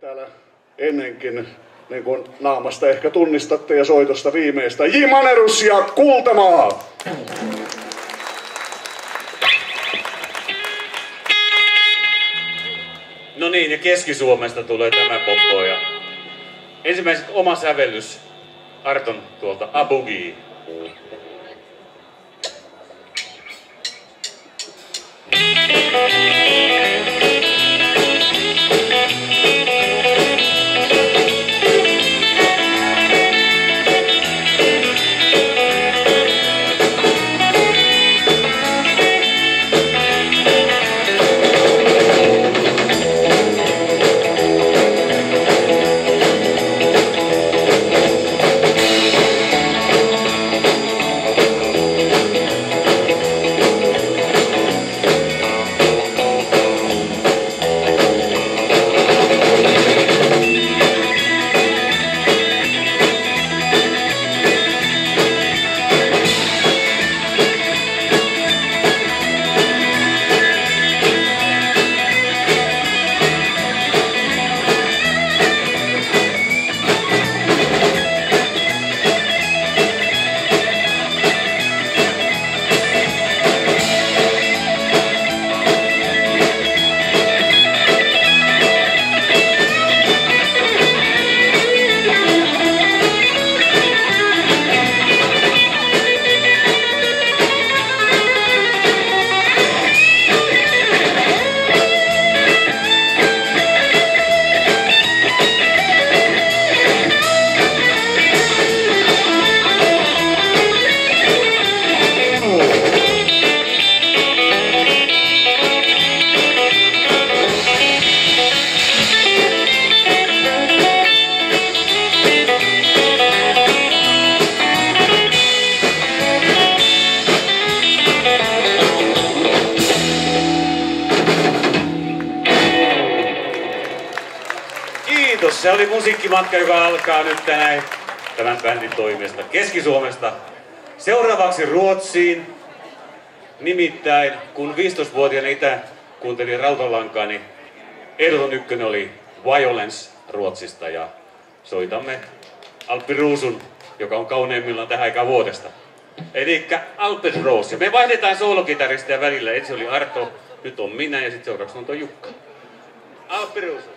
Täällä ennenkin, niin kuin naamasta ehkä tunnistatte ja soitosta viimeistä, J. Manerus ja Kultamaa! No niin, ja Keski-Suomesta tulee tämä poppo. Ja ensimmäiset oma sävellys Arton tuolta Abugi. Kiitos. Alkaa nyt tänään tämän bändin toimesta Keski-Suomesta. Seuraavaksi Ruotsiin. Nimittäin, kun 15-vuotiaana itä kuuntelin Rautalankaa, niin ehdoton ykkönen oli Violence Ruotsista ja soitamme Alppi Ruusun, joka on kauneimmillaan tähän aikaan vuodesta. Eli Alpes. Ja me vaihdetaan soolokitaristia välillä. Ensin oli Arto, nyt on minä ja sitten seuraavaksi on tuo Jukka. Alppi Ruusun.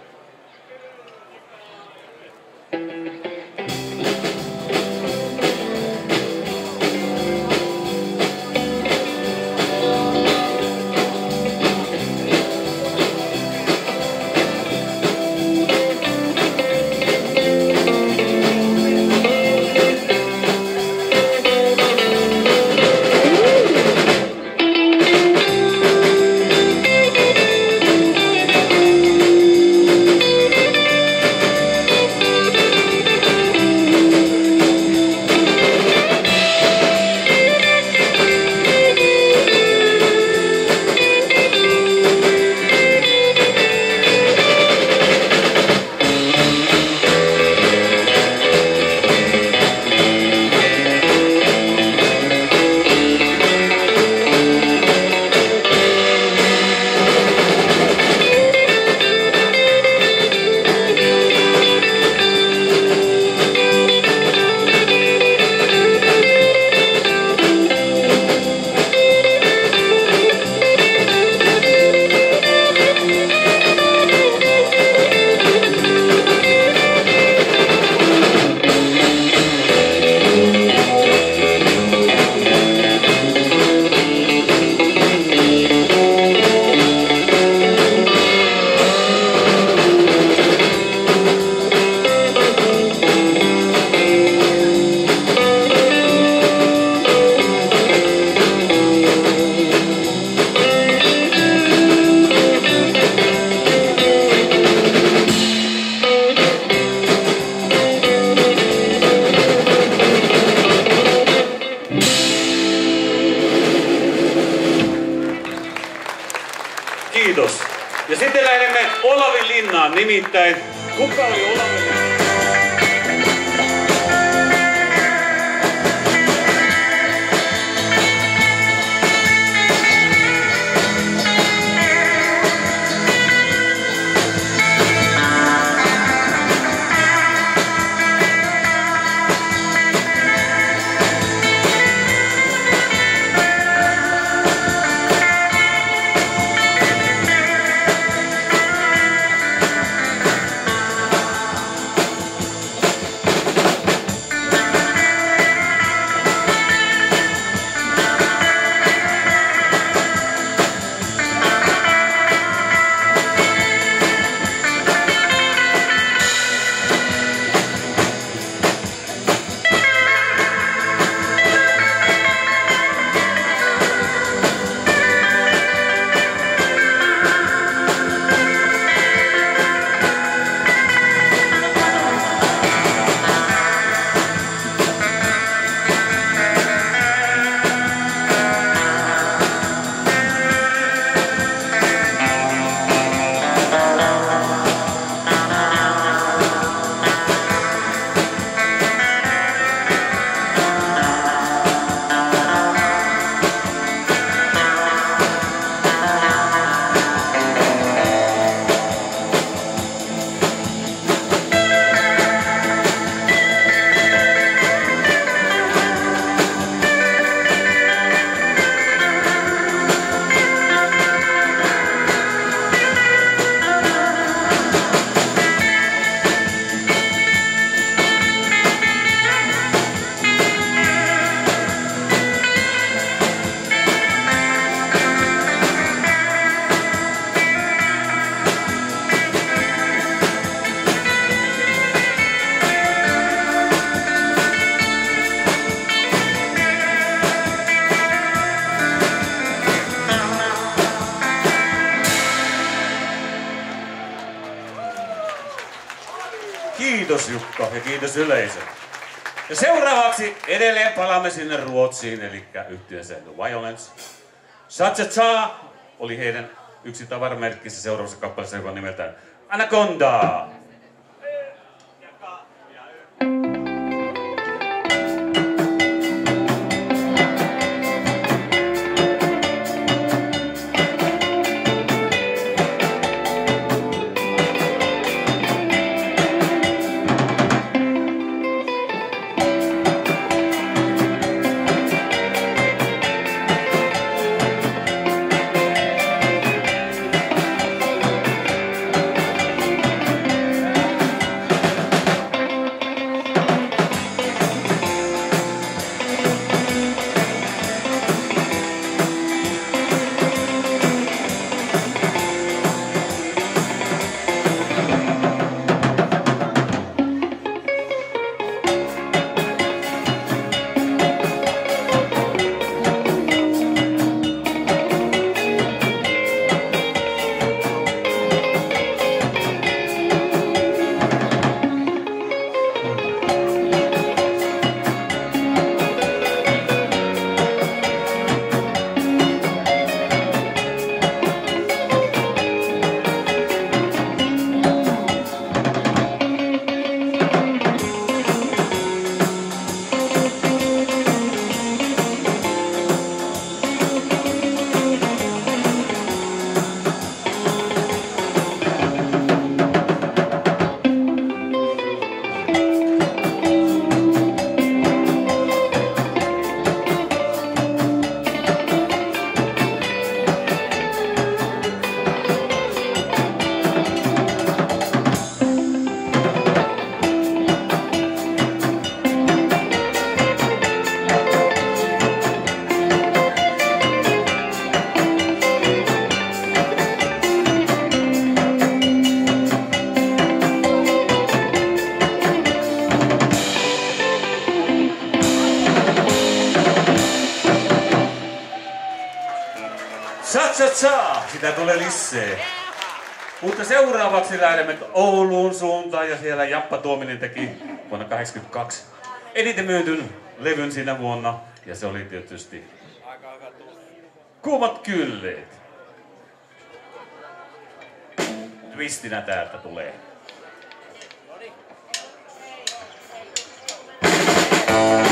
Palaamme sinne Ruotsiin, eli yhtiönsä The Violence. Cha oli heidän yksi tavaramerkkissä seuraavassa kappaleessa, joka on nimeltään Anaconda. Sitä tulee lisää. Mutta seuraavaksi lähdemme Ouluun suuntaan ja siellä Jappa Tuominen teki vuonna 82 eniten myytyn levyn siinä vuonna. Ja se oli tietysti Kuumat kylleet. Twistinä täältä tulee. Jee jee.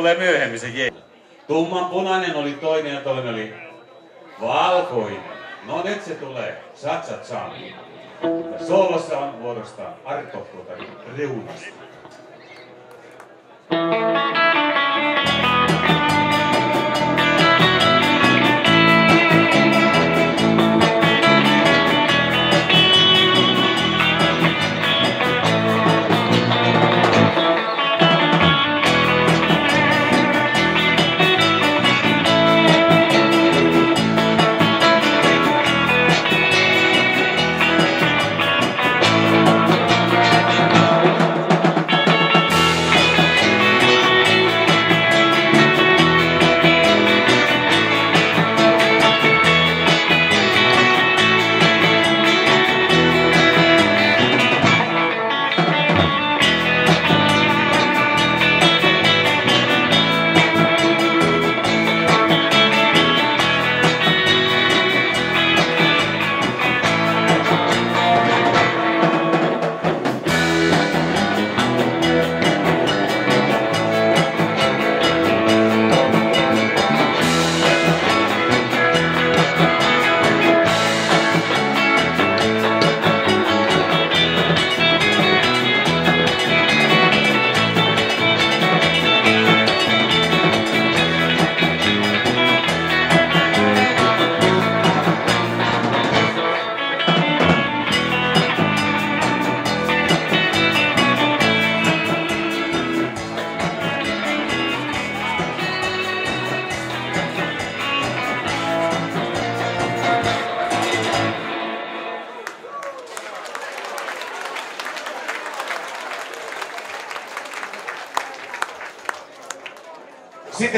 Tulee myöhemmin se jee. Tumman punainen oli toinen ja toinen oli valkoinen. No nyt se tulee. Satsa Chan. Ja soolossa on vuorostaan Arto tuota reunasta.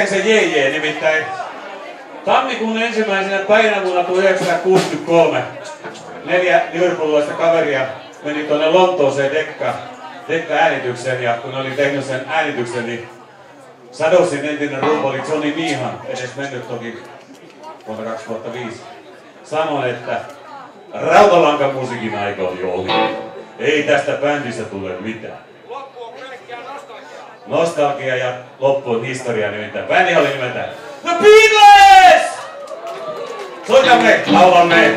Sitten se JJ nimittäin tammikuun ensimmäisenä päivänä vuonna 1963 neljä liverpoolilaista kaveria meni tuonne Lontooseen Dekka, Dekka äänitykseen ja kun oli tehnyt sen äänityksen, niin Sadosin entinen rumpali Johnny Mihan, edes mennyt toki vuonna 2005, sanoi, että rautalankamusiikin aika jo ohi. Ei tästä bändistä tule mitään. Nostalgia ja loppu on historia nimittäin. Bändi oli nimeltä The Beatles! Soitamme, laulamme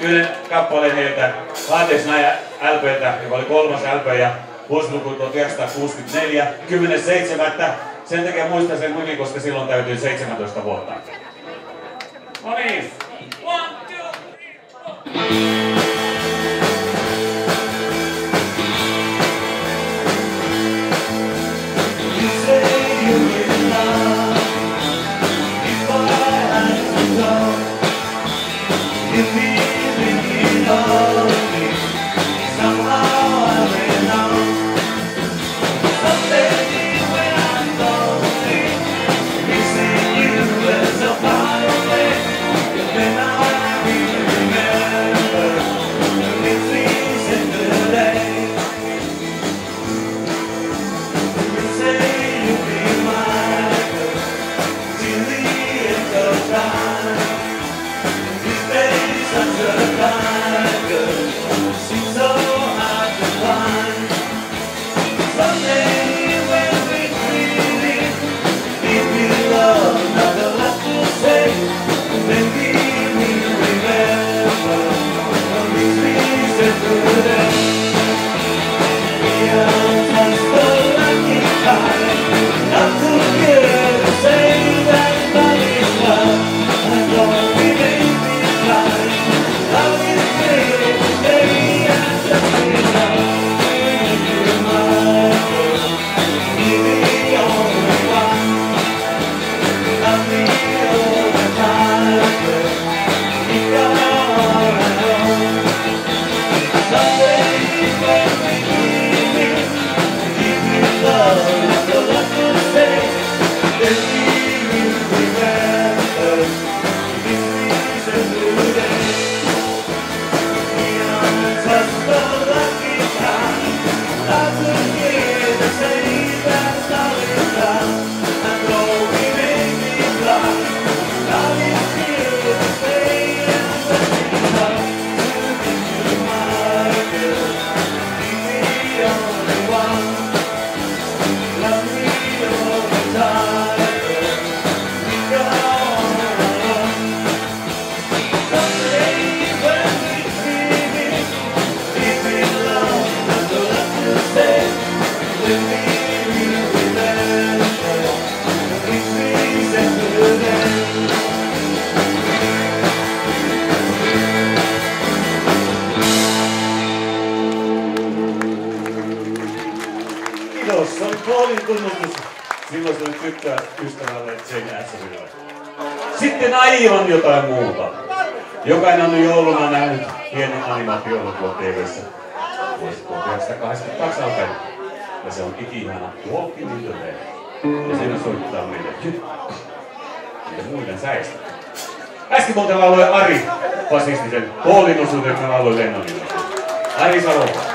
yhden kappaleen heiltä Hades näin LPtä, joka oli kolmas LP ja vuosiluku 1964, 10.7. Sen takia muistan sen hyvin, koska silloin täytyy 17 vuotta. No niin. One, two, three, four. Lauloi Ari fasistisen kun lauloi Lennonilla. Ari Salo.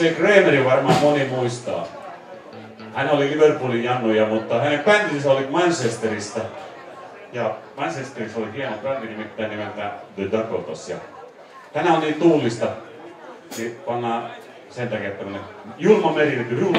J. Kramerin varmaan moni muistaa. Hän oli Liverpoolin jannuja, mutta hänen bändinsä oli Manchesterista. Ja Manchesterissa oli hieno bändi nimittäin nimeltä The Dakotas. Ja tänään on niin tuulista, niin pannaan sen takia tämmönen julma meri, Rule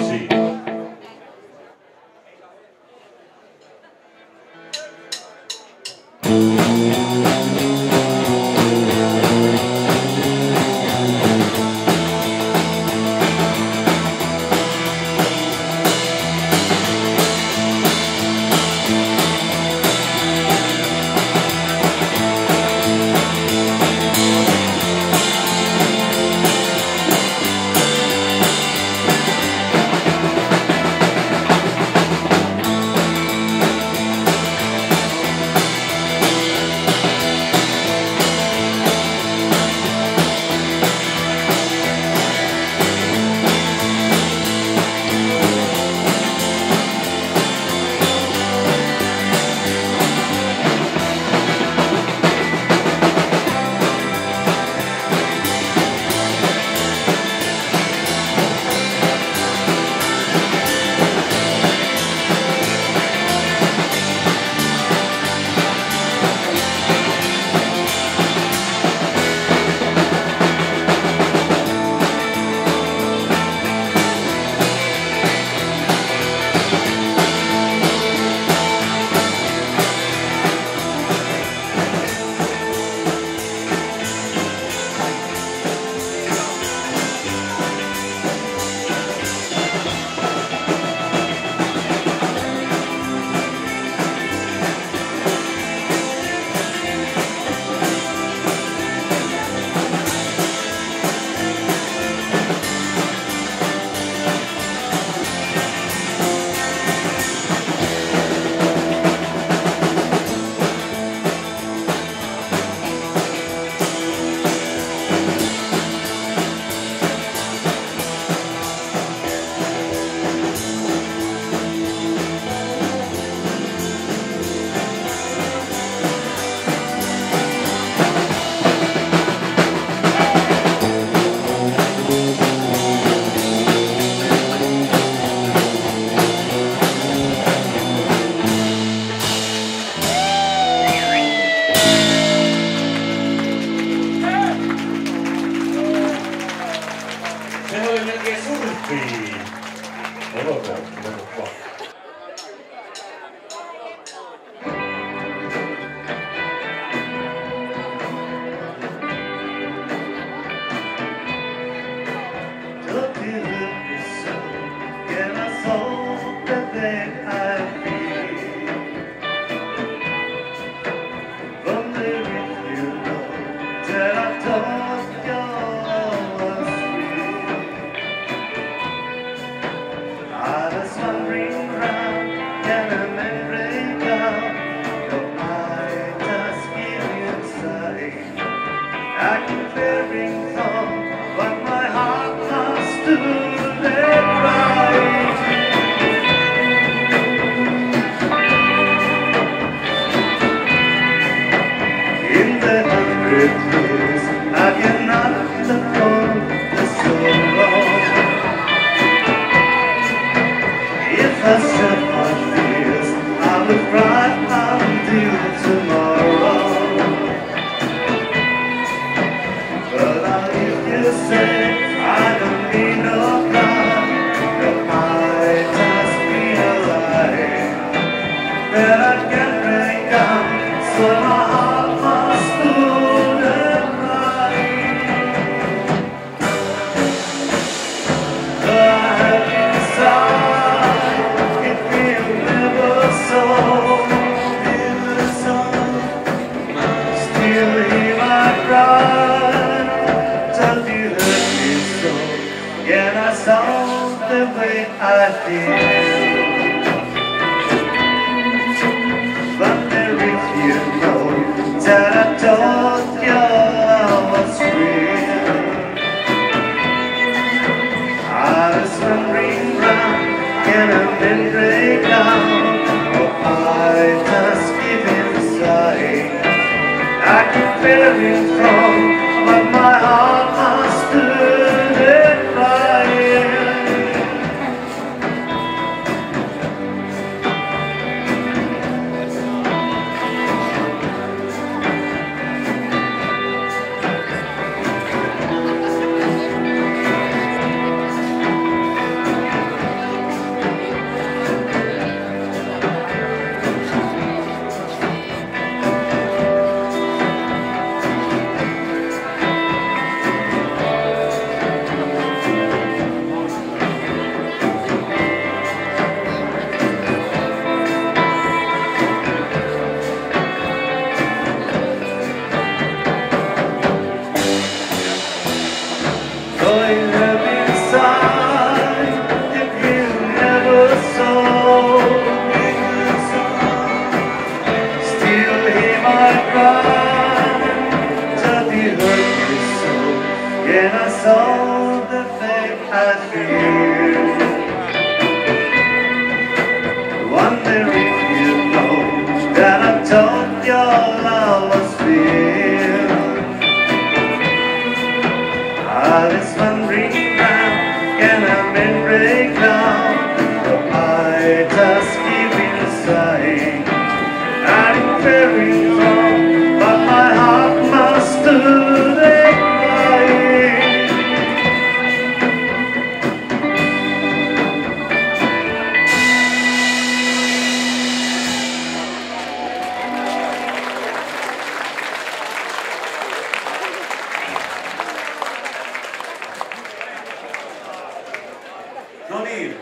No need.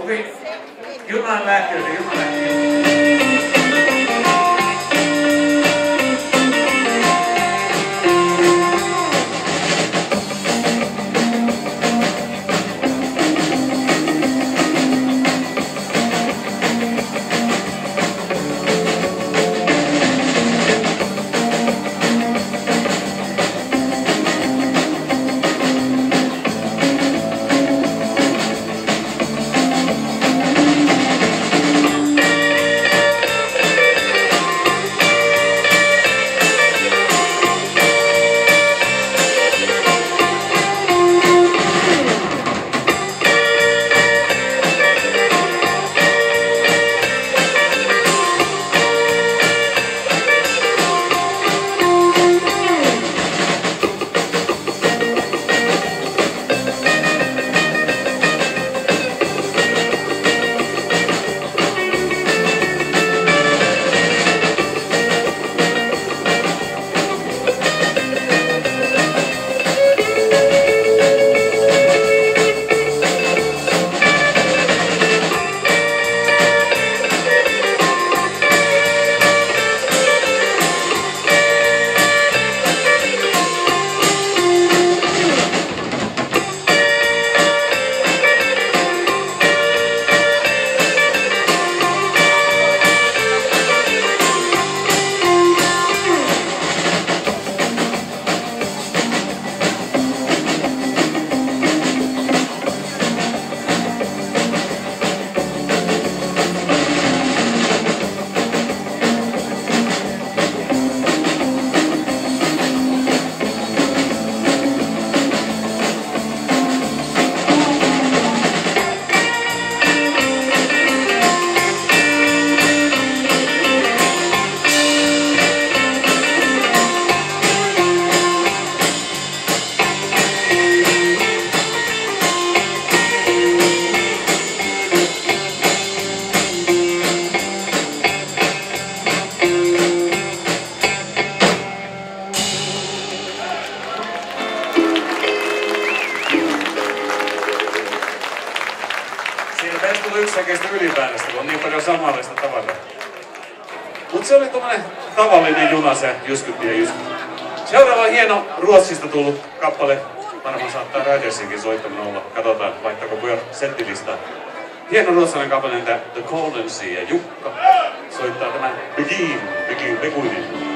Okay. You're not laughing. You're not laughing. Mutta se oli tommonen tavallinen juna se Jyskytti ja Jyskytti. Seuraava hieno Ruotsista tullut kappale. Varmaan saattaa radiosinkin soittaminen olla. Katsotaan, laittaako pojat settilista. Hieno ruotsalainen kappale, The Golden Sea ja Jukka soittaa tämän Begin, Begin, Beguinin.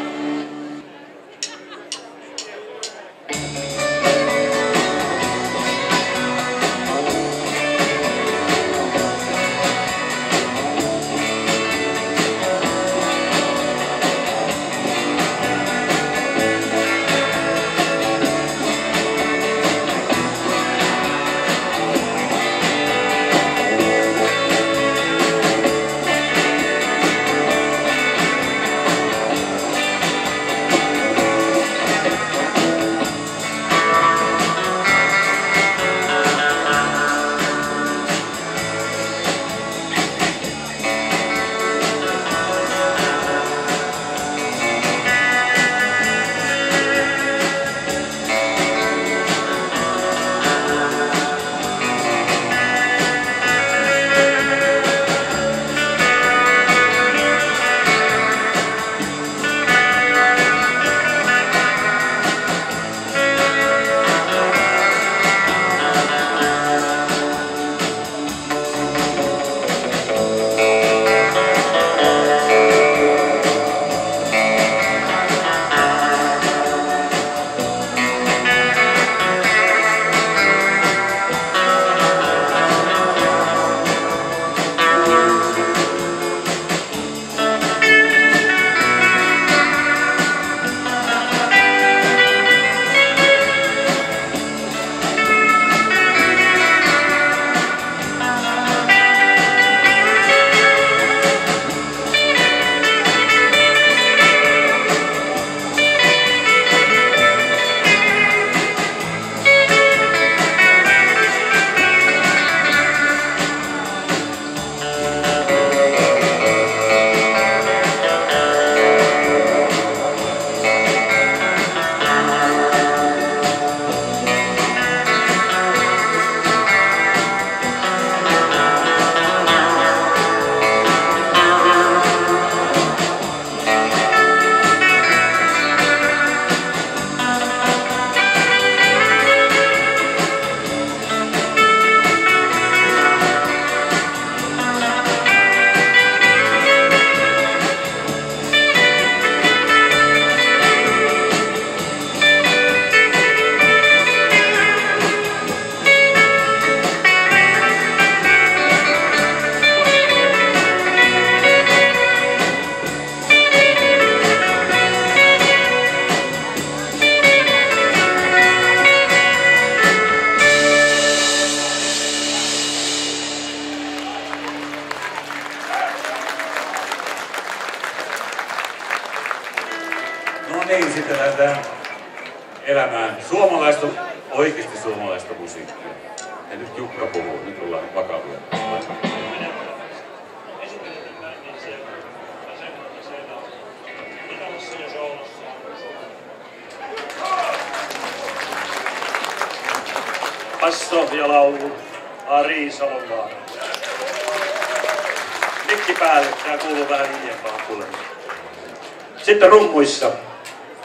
Sitten rummuissa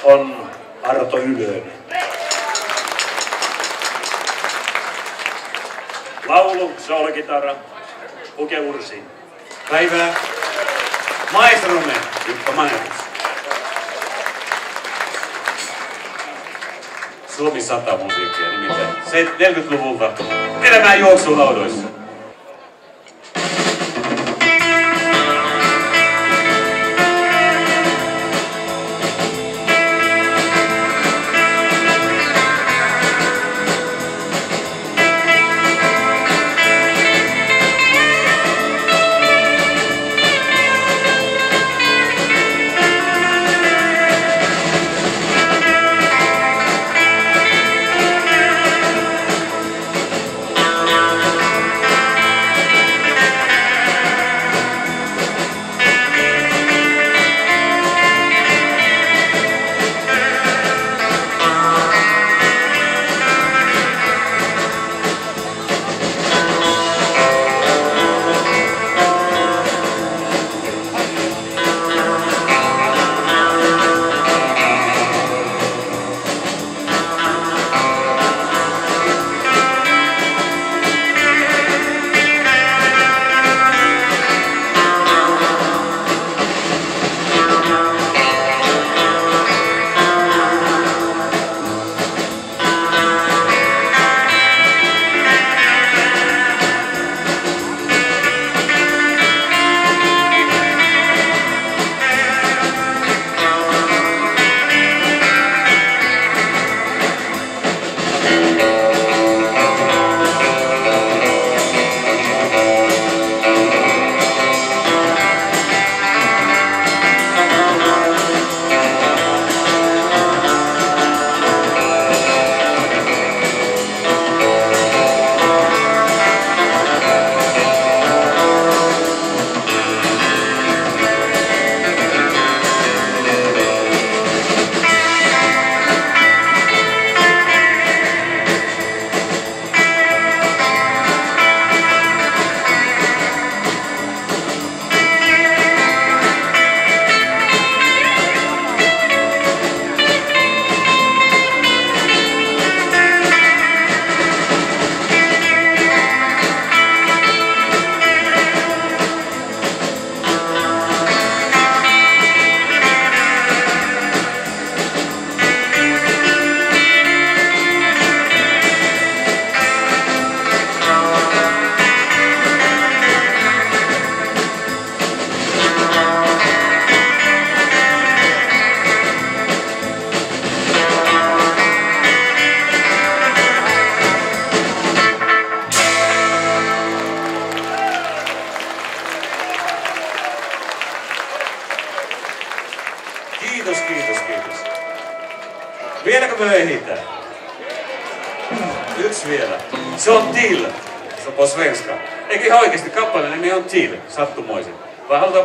on Arto Ylönen. Laulu, soolokitara, Uke Ursi. Päivää. Maestromme Jukka Manerus. Suomi 100 musiikkia nimittäin. 40-luvulta elämään juoksulaudoissa.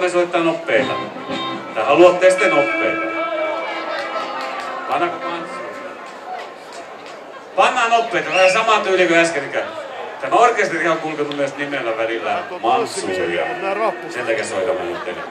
Me soittaa nopeita? Tai haluatte sitten nopeita? Pannaanko Mantsu? Pannaan nopeita, vähän sama tyyli kuin äskenikään. Tämä orkesteri on kulkenut myös nimellä välillä Mantsu ja sen takia soitamme nyt teille.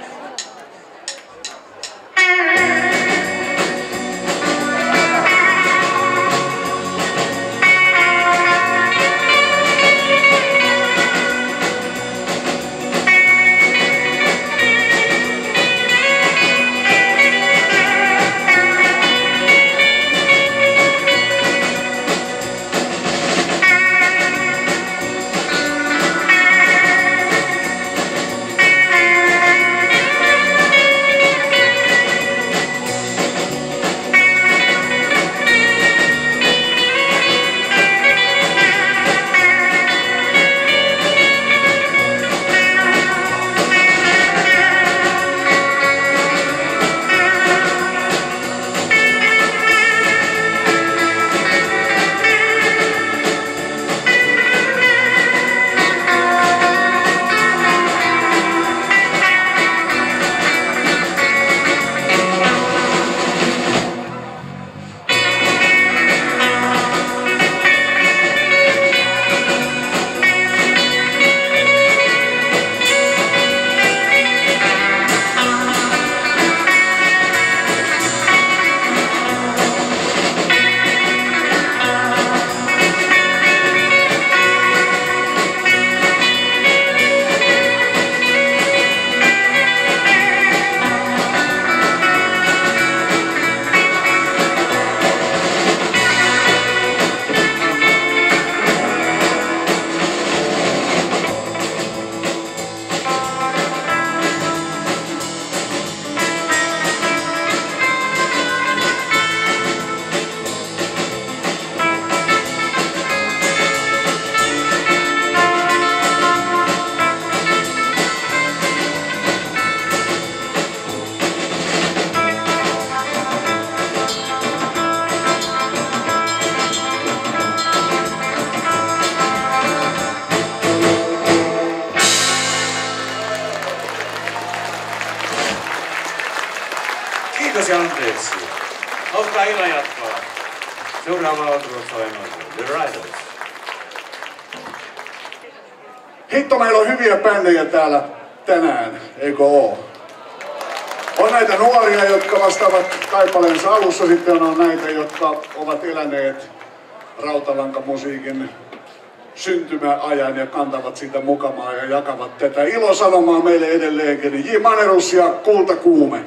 Täällä tänään, eikö oo? On näitä nuoria, jotka vastaavat taipaleensa alussa, sitten on näitä, jotka ovat eläneet rautalankamusiikin syntymäajan ja kantavat siitä mukamaa ja jakavat tätä ilosanomaa meille edelleenkin. J. Manerus ja Kultakuume.